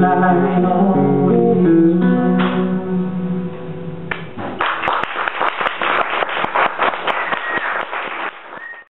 la